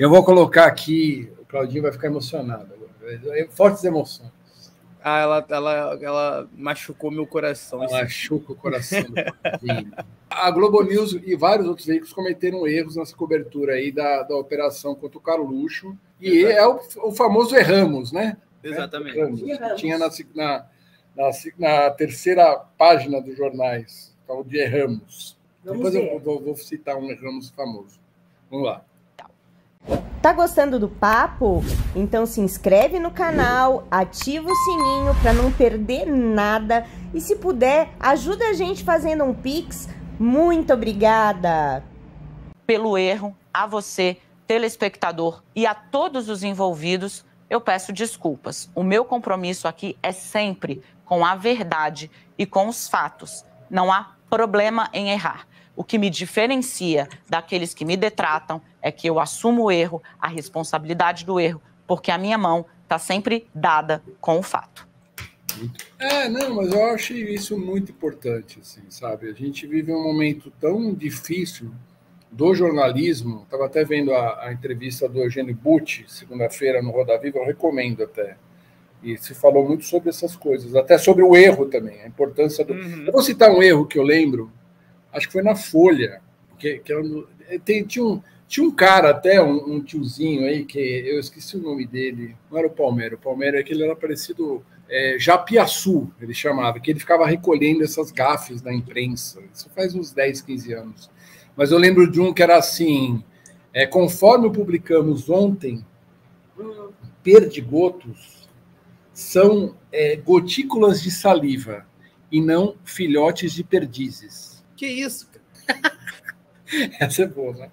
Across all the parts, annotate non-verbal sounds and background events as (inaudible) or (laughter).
Eu vou colocar aqui, o Claudinho vai ficar emocionado agora. Fortes emoções. Ah, ela, ela, ela machucou meu coração. Ela machuca o coração (laughs) A Globo News e vários outros veículos cometeram erros nessa cobertura aí da, da operação contra o Carluxo. E Exato. é o, o, famoso erramos, né? Exatamente. Erramos. Tinha na, na, na, na, terceira página dos jornais, tal de erramos. Vamos Depois ver. eu vou, vou citar um erramos famoso. Vamos lá. Tá gostando do papo? Então se inscreve no canal, ativa o sininho para não perder nada e se puder, ajuda a gente fazendo um pix. Muito obrigada. Pelo erro, a você, telespectador e a todos os envolvidos, eu peço desculpas. O meu compromisso aqui é sempre com a verdade e com os fatos. Não há problema em errar. O que me diferencia daqueles que me detratam é que eu assumo o erro, a responsabilidade do erro, porque a minha mão está sempre dada com o fato. É, não, mas eu acho isso muito importante, assim, sabe? A gente vive um momento tão difícil do jornalismo. Estava até vendo a, a, entrevista do Eugênio Butti, segunda-feira, no Roda Viva, eu recomendo até. E se falou muito sobre essas coisas, até sobre o erro também, a importância do. Uhum. Eu vou citar um erro que eu lembro, acho que foi na Folha, que, que eu, tem, tinha, um, tinha um cara até, um, um, tiozinho aí, que eu esqueci o nome dele, não era o Palmeiro, o Palmeiro é que ele era parecido é, Japiaçu, ele chamava, que ele ficava recolhendo essas gafes da imprensa, isso faz uns 10, 15 anos. Mas eu lembro de um que era assim, é, conforme publicamos ontem, perdigotos são é, gotículas de saliva e não filhotes de perdizes. Que isso, cara? (laughs) Essa é boa, né?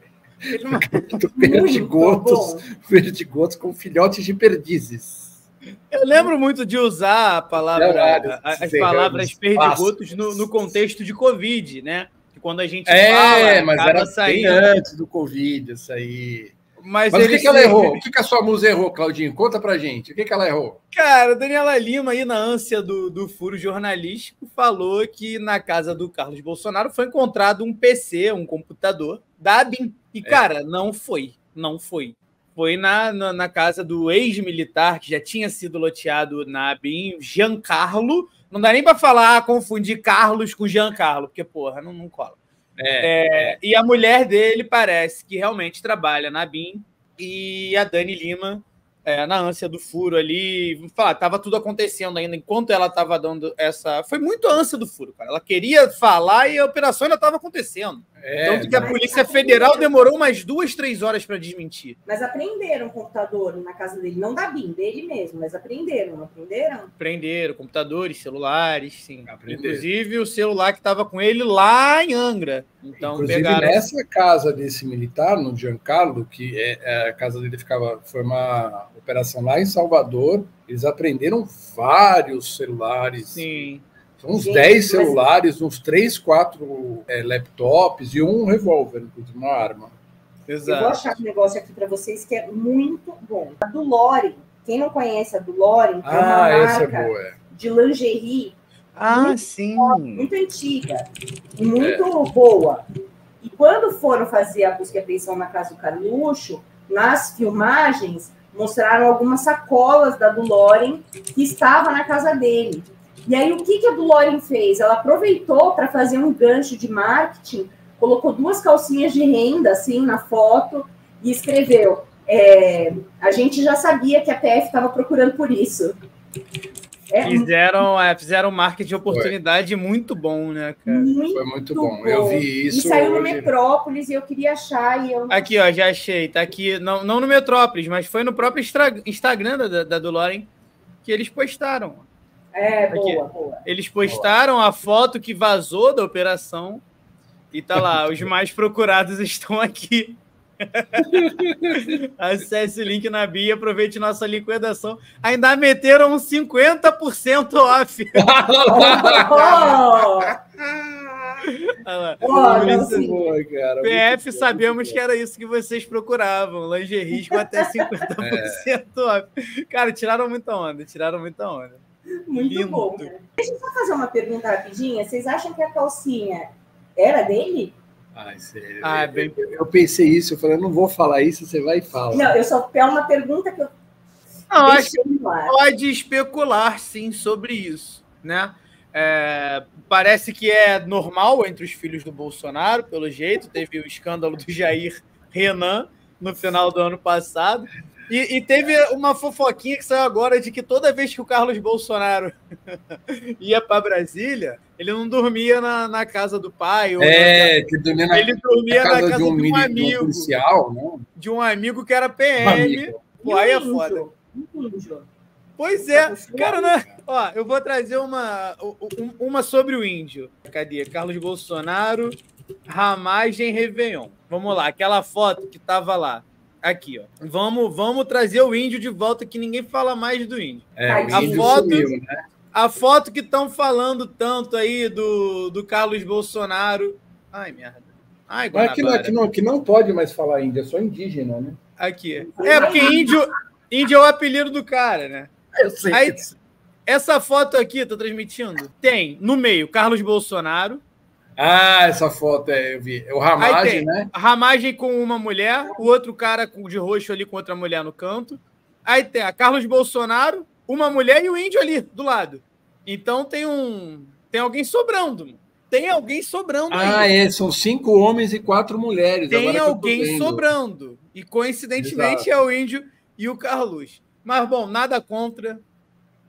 Perdigotos, perdigotos com filhotes de perdizes. Eu lembro muito de usar a palavra, as palavras perdigotos no, no, contexto de Covid, né? Quando a gente é, fala, mas era saindo... antes do Covid, isso aí. Mas, Mas o que, que ela errou? O que, que a sua musa errou, Claudinho? Conta pra gente. O que, que ela errou? Cara, Daniela Lima, aí na ânsia do, do furo jornalístico, falou que na casa do Carlos Bolsonaro foi encontrado um PC, um computador da ABIN. E, é. cara, não foi. Não foi. Foi na, na, na casa do ex-militar, que já tinha sido loteado na ABIN, Giancarlo. Não dá nem para falar, confundir Carlos com Giancarlo, porque, porra, não, não cola. É, é, e a mulher dele parece que realmente trabalha na BIM e a Dani Lima é, na ânsia do furo ali. Falar, tava tudo acontecendo ainda enquanto ela tava dando essa. Foi muito ânsia do furo, cara. Ela queria falar e a operação ainda estava acontecendo. É, Tanto que a Polícia Federal demorou umas duas, três horas para desmentir. Mas apreenderam o computador na casa dele, não da BIM, dele mesmo, mas apreenderam, não aprenderam? Prenderam computadores, celulares, sim. Inclusive o celular que estava com ele lá em Angra. Então, Inclusive, pegaram... nessa casa desse militar, no Giancarlo, que é, é, a casa dele ficava, foi uma operação lá em Salvador, eles apreenderam vários celulares. Sim. São uns 10 celulares, uns 3, 4 é, laptops e um revólver, inclusive, uma arma. Exato. Eu vou achar um negócio aqui para vocês que é muito bom. A do Loren. Quem não conhece a do Loren, é uma ah, marca é boa, é. de lingerie. Ah, muito sim. muito antiga e muito é. boa. E quando foram fazer a busca e apreensão na casa do Carluxo, nas filmagens, mostraram algumas sacolas da do Loren que estava na casa dele. E aí, o que, que a Dulorien fez? Ela aproveitou para fazer um gancho de marketing, colocou duas calcinhas de renda, assim, na foto, e escreveu: é, A gente já sabia que a PF estava procurando por isso. É, fizeram, é, fizeram um marketing de oportunidade foi. muito bom, né, cara? Muito foi muito bom. bom. Eu vi isso. E saiu hoje. no Metrópolis e eu queria achar. E eu... Aqui, ó, já achei. Tá aqui, não, não no Metrópolis, mas foi no próprio Instagram da, da Dulorien que eles postaram. É, boa, boa. Eles postaram boa. a foto que vazou da operação e tá lá, os (laughs) mais procurados estão aqui. (laughs) Acesse o link na bio, aproveite nossa liquidação. Ainda meteram um 50% off. (laughs) oh! boa, cara, PF sabemos que era isso que vocês procuravam. Lingerie com até 50% é. off. Cara, tiraram muita onda, tiraram muita onda. Muito Lindo. bom. Deixa eu só fazer uma pergunta rapidinha. Vocês acham que a calcinha era dele? Ai, sério. Ah, eu, bem- eu, pensei isso, eu falei, eu não vou falar isso, você vai e fala. Não, eu só é uma pergunta que eu Não, acho ar. pode especular, sim, sobre isso, né? É, parece que é normal entre os filhos do Bolsonaro, pelo jeito. Teve o escândalo do Jair Renan no final do ano passado. E, e teve uma fofoquinha que saiu agora de que toda vez que o Carlos Bolsonaro (laughs) ia para Brasília, ele não dormia na, na casa do pai. Ou É, que dormia na- na ele dormia na casa, casa de um, de um mili- de um amigo, policial, não? de um amigo que era PM. amigo. Pô, aí é foda. Pois é, cara, né? Ó, eu vou trazer uma, um- uma sobre o índio. Cadê? Carlos Bolsonaro, ramagem Réveillon. Vamos lá, aquela foto que tava lá. Aqui, ó. Vamos, vamos trazer o índio de volta, que ninguém fala mais do índio. É, A índio foto- sumiu, né? A foto que estão falando tanto aí do, do Carlos Bolsonaro. Ai, merda. Ai, Mas que não, Guanabara. que, não, que não pode mais falar índio, é só indígena, né? Aqui. É, porque índio, índio é o apelido do cara, né? Eu sei. Aí- Essa foto aqui, tô transmitindo, tem no meio Carlos Bolsonaro, Ah, essa foto é, eu vi. É o Ramagem, tem. né? a ramagem com uma mulher, o outro cara com- de roxo ali com outra mulher no canto. Aí tem a Carlos Bolsonaro, uma mulher e o índio ali do lado. Então tem um. Tem alguém sobrando. mano. Tem alguém sobrando Ah, aí. é, são cinco homens e quatro mulheres. Tem alguém sobrando. E coincidentemente Exato. é o índio e o Carlos. Mas, bom, nada contra.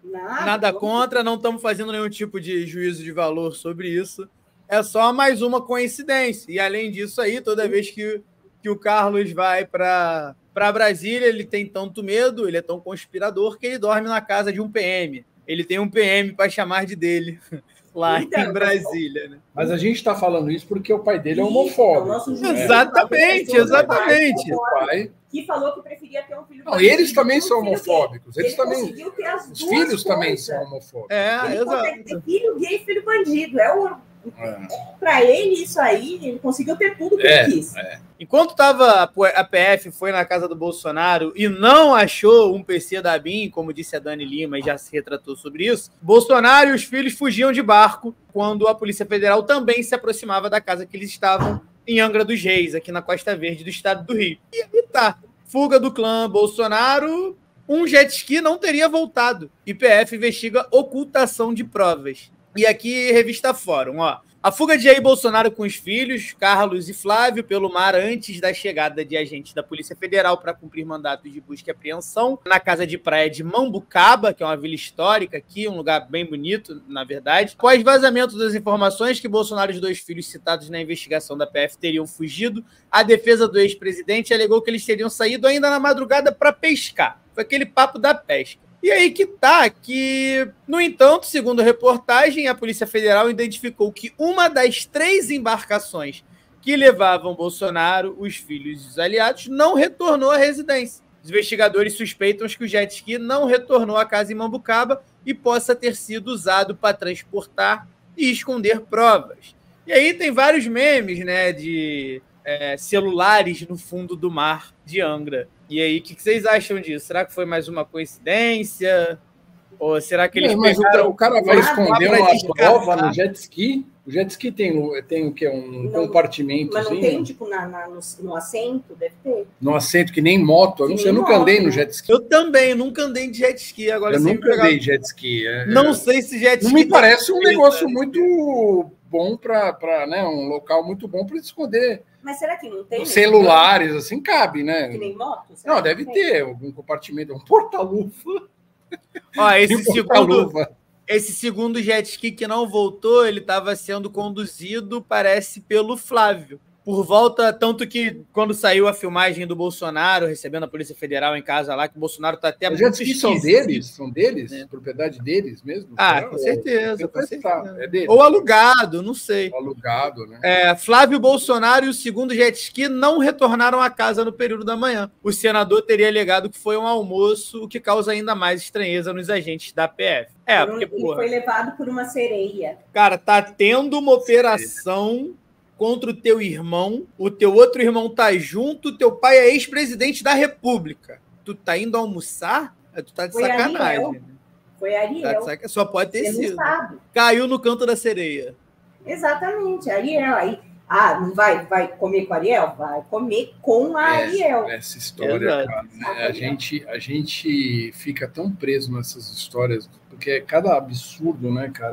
Nada, Nada contra, não estamos fazendo nenhum tipo de juízo de valor sobre isso. É só mais uma coincidência. E além disso aí, toda vez que, que o Carlos vai para Brasília, ele tem tanto medo, ele é tão conspirador que ele dorme na casa de um PM. Ele tem um PM para chamar de dele (laughs) lá Então, em Brasília. Né? Mas a gente está falando isso porque o pai dele é homofóbico. o nosso juiz- né? Exatamente, exatamente. O pai. Que falou que preferia ter um filho Não, eles também são homofóbicos. Eles Ele também. conseguiu ter as Os duas filhos também são homofóbicos. É, Ele consegue exato. ter filho gay e filho bandido. É o... É. Pra ele, isso aí, ele conseguiu ter tudo que É, ele quis. Enquanto tava a PF foi na casa do Bolsonaro e não achou um PC da BIM, como disse a Dani Lima e já se retratou sobre isso, Bolsonaro e os filhos fugiam de barco quando a Polícia Federal também se aproximava da casa que eles estavam em Angra dos Reis, aqui na Costa Verde do estado do Rio. E aí tá, fuga do clã Bolsonaro, um jet ski não teria voltado. IPF investiga ocultação de provas. E aqui, revista Fórum, ó. A fuga de Jair Bolsonaro com os filhos, Carlos e Flávio, pelo mar antes da chegada de agentes da Polícia Federal para cumprir mandato de busca e apreensão na casa de praia de Mambucaba, que é uma vila histórica aqui, um lugar bem bonito, na verdade. Após vazamento das informações que Bolsonaro e os dois filhos citados na investigação da PF teriam fugido, a defesa do ex-presidente alegou que eles teriam saído ainda na madrugada para pescar. Foi aquele papo da pesca. E aí que tá, que, no entanto, segundo a reportagem, a Polícia Federal identificou que uma das três embarcações que levavam Bolsonaro, os filhos e os aliados, não retornou à residência. Os investigadores suspeitam que o jet ski não retornou à casa em Mambucaba e possa ter sido usado para transportar e esconder provas. E aí tem vários memes, né, de é, celulares no fundo do mar de Angra. E aí, o que, que vocês acham disso? Será que foi mais uma coincidência? Ou será que eles É, mas o, pegaram... o cara vai Nada esconder uma prova no jet ski? O jet ski tem, o- tem o quê? Um Não, compartimento Mas não tem, tipo, na, na- no, no assento? Deve ter. no assento que nem moto. Eu, não Que sei, eu nunca andei moto, no né? jet ski. Eu também, nunca andei de jet ski. Agora Eu nunca andei de jet ski. é- Não é- sei se jet Não ski. me tem parece um negócio muito bom para, né, um local muito bom para esconder Mas será que não tem? celulares, assim cabe, né? Que nem moto? Será Não, deve tem? ter algum compartimento, um porta-luva. Ó, (laughs) esse um segundo, porta-luva. esse segundo jet ski que não voltou, ele estava sendo conduzido, parece, pelo Flávio. Por volta, tanto que quando saiu a filmagem do Bolsonaro recebendo a Polícia Federal em casa lá, que o Bolsonaro tá até Os jet skis são deles? São deles? É. Propriedade deles mesmo? Ah, com certeza, Ou- com certeza. É deles. Ou alugado, não sei. alugado, né? É, Flávio Bolsonaro e o segundo jet ski não retornaram à casa no período da manhã. O senador teria alegado que foi um almoço, o que causa ainda mais estranheza nos agentes da PF. É, Por porque, e foi levado por uma sereia. cara, tá tendo uma operação contra o teu irmão, o teu outro irmão tá junto, teu pai é ex-presidente da República. Tu tá indo almoçar? É, Tu tá de Foi sacanagem. Ariel. né? Foi Tá Ariel. de saca- Só pode ter Você sido. Caiu no canto da sereia. Exatamente, Ariel. Aí Ah, não vai, vai comer com Ariel? Vai comer com a É, Ariel. Essa história, Exato. cara, né? a, gente, a gente fica tão preso nessas histórias, porque é cada absurdo, né, cara?